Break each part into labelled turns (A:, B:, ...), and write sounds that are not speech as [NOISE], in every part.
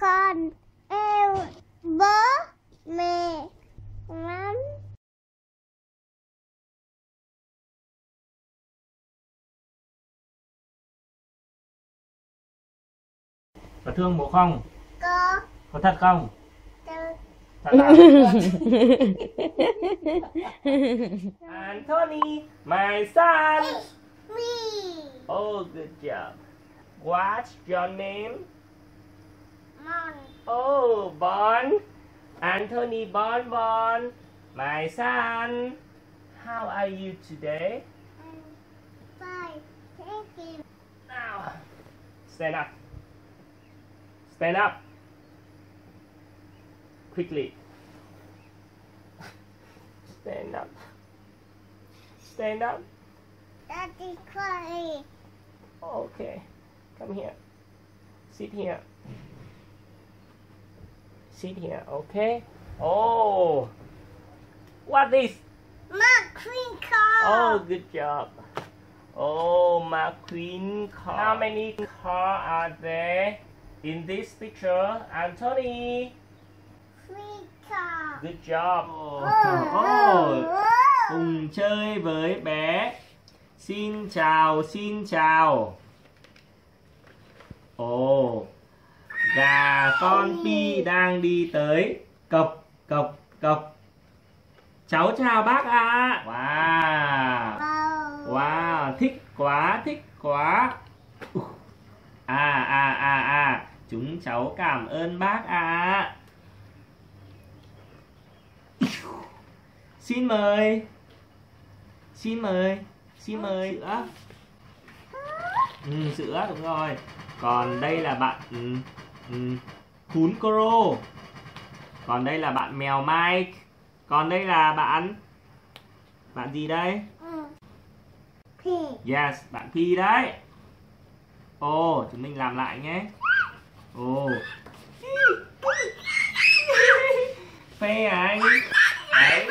A: con yêu bố mẹ lắm.
B: Có thương bố không?
A: Có.
B: Có thật không?
A: Từ
B: thật à? [LAUGHS] Anthony my son.
A: Me.
B: Oh good job. What's your name
A: mon.
B: Oh Bon. Anthony Bon Bon. My son. How are you today?
A: And five thank you.
B: Now stand up. Stand up. Quickly. Stand up. Stand up.
A: Daddy cry
B: Okay, come here. Sit here. Sit here, okay? Oh, what is?
A: my queen car
B: Oh, good job. Oh, McQueen car. How many car are there in this picture? Anthony,
A: queen car
B: good job.
A: oh,
B: Oh, cùng chơi với bé. Xin chào, xin chào. Ồ, gà con Pi đang đi tới. Cộc, cộc, cộc. Cháu chào bác ạ. Wow.
A: wow
B: Wow, thích quá, thích quá. À, à, à, à, chúng cháu cảm ơn bác ạ. Xin mời. Xin mời. Xin mời sữa. Ừ, sữa đúng rồi. Còn đây là bạn ừ, ừ, Cún Coro. Còn đây là bạn mèo Mike. Còn đây là bạn bạn gì đây?
A: ừ. pink
B: Yes, bạn Phi đấy. Ồ, chúng mình làm lại nhé. Ồ. Phê à anh. Đấy.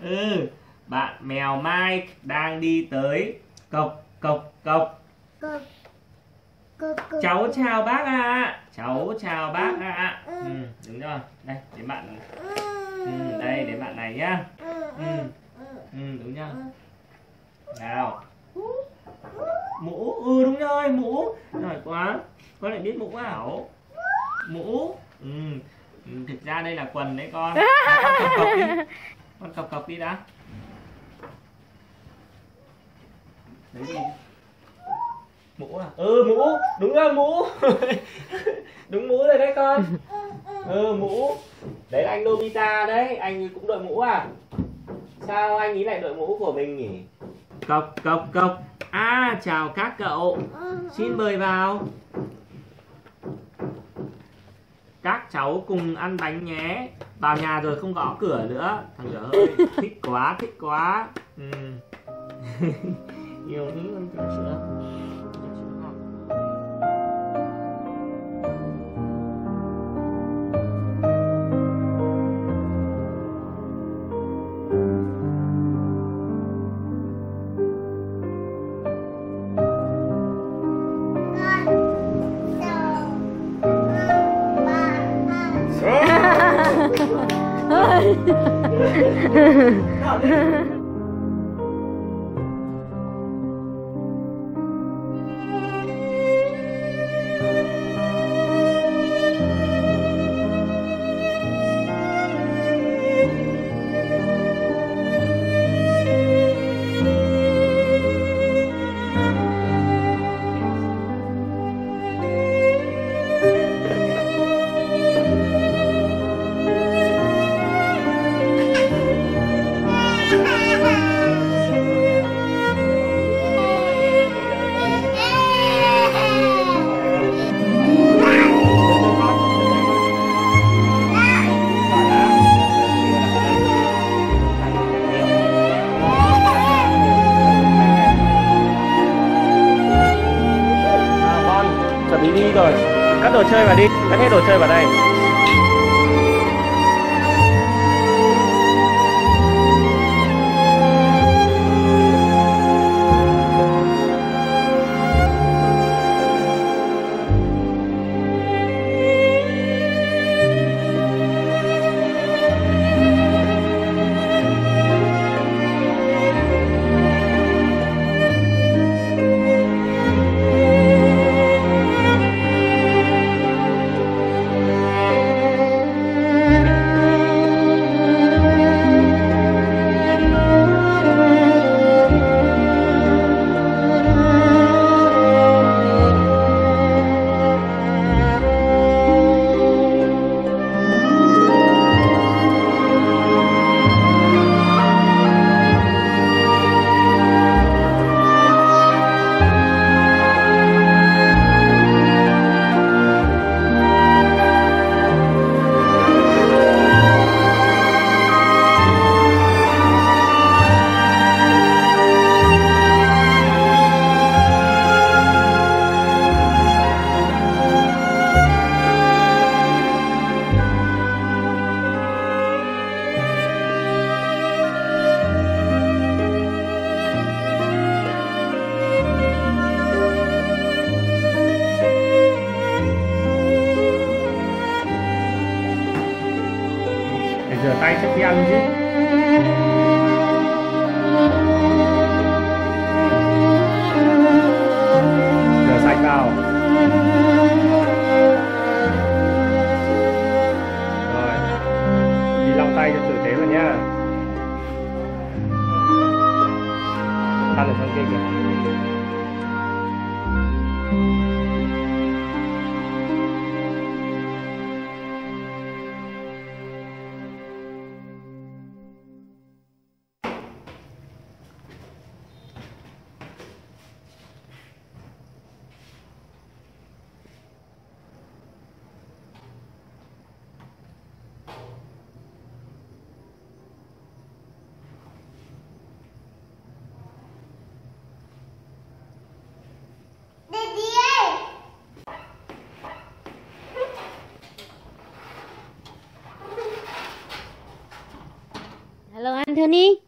B: Ừ, bạn mèo Mike đang đi tới. Cộc, cộc, cộc.
A: cực
B: Cháu chào bác ạ. Cháu chào bác ạ. Ừ, đúng rồi. Đây, đến bạn. Ừ, đây, đến bạn này nhá. Ừ, ừ, đúng chưa? Nào. mũ ừ đúng rồi mũ giỏi quá con lại biết mũ ảo mũ ừ. ừ thực ra đây là quần đấy con con cộc cộc [LAUGHS] đi đã đấy gì mũ à? Ừ mũ. Đúng rồi, mũ. [LAUGHS] Đúng mũ rồi đấy con. Ừ mũ. Đấy là anh Nobita đấy. Anh cũng đội mũ à? Sao anh ấy lại đội mũ của mình nhỉ? Cộc cộc cộc. À chào các cậu. Xin mời vào. Các cháu cùng ăn bánh nhé. Vào nhà rồi không gõ cửa nữa. Thằng dở hơi thích quá thích quá. Ừ. [LAUGHS] nhiều thích con sữa [LAUGHS] Chơi vào đây.
C: Anthony.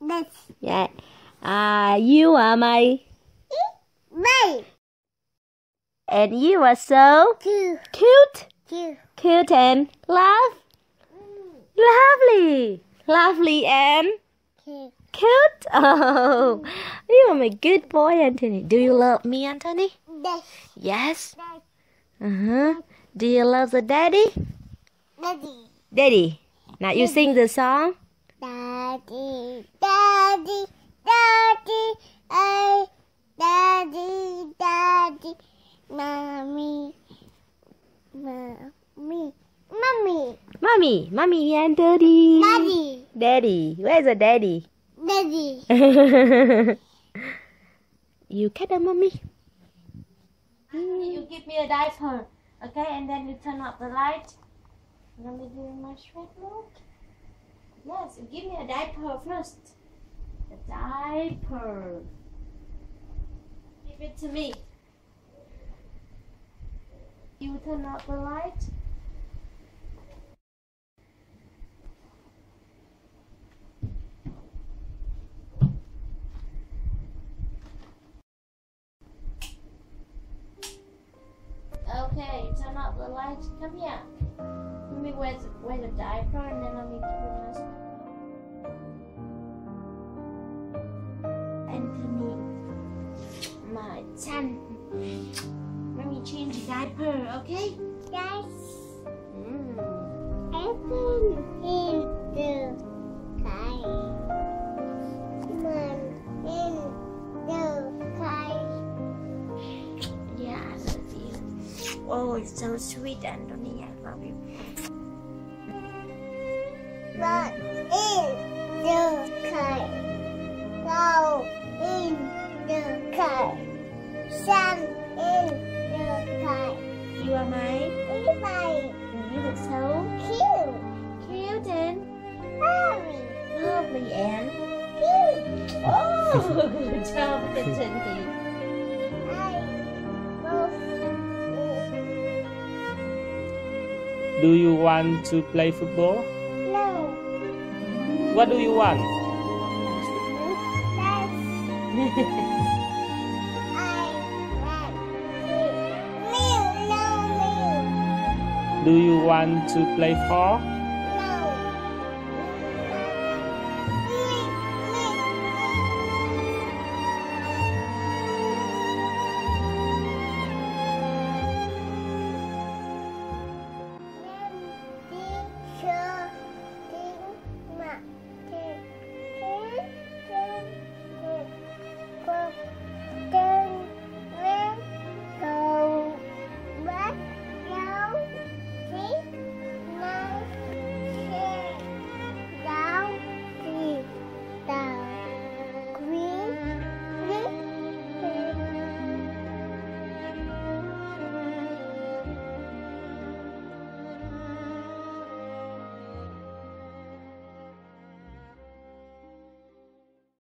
A: Daddy.
C: Yeah. Uh, you are my,
A: Bay.
C: and you are so cute,
A: Two.
C: cute and love, lovely, lovely and
A: Two.
C: cute. [LAUGHS] Oh, you are my good boy, Anthony. Do you love me, Anthony?
A: Daddy.
C: Yes.
A: Daddy.
C: Uh huh. Do you love the daddy?
A: Daddy.
C: Daddy. Now you sing the song.
A: Daddy, daddy, daddy, I, daddy, daddy, mommy, mommy, mommy,
C: Mommy, mommy and daddy.
A: daddy,
C: Daddy. Where's the daddy?
A: daddy. [LAUGHS]
C: you catch the mommy. You give me a diaper, okay? And then you turn off the light. Let me do my shred look. Yes, give me a diaper first. A diaper. Give it to me. You turn off the light. Okay, turn off the light. Come here. Let me wear the, wear the diaper and then let me give my son. Let me change the diaper, okay?
A: Yes,
C: Mm.
A: in the sky. Man in the sky.
C: Yeah, I love you. Oh, it's so sweet, Anthony. I love you.
A: Man in the sky. Cow in the sky. Sun in the sky.
C: You are my.
A: Everybody
C: You look so
A: cute.
C: cute and
A: Mommy.
C: lovely and.
A: Cute.
C: Oh, oh. [LAUGHS] good job, Anthony. [LAUGHS]
A: I love you.
B: Do you want to play football?
A: No.
B: What do you want? [LAUGHS] Do you want to play for?